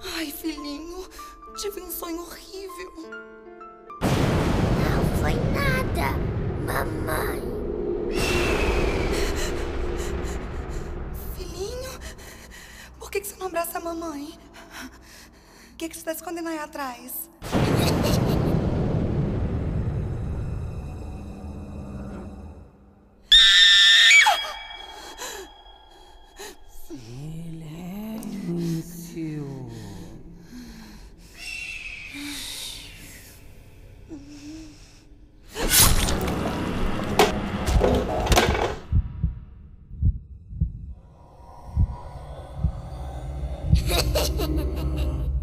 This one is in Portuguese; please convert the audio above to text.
Ai, filhinho, tive um sonho horrível. Não foi nada, mamãe. Filhinho, por que, que você não abraça a mamãe? O que, que você está escondendo aí atrás? Filho. ハハハハ!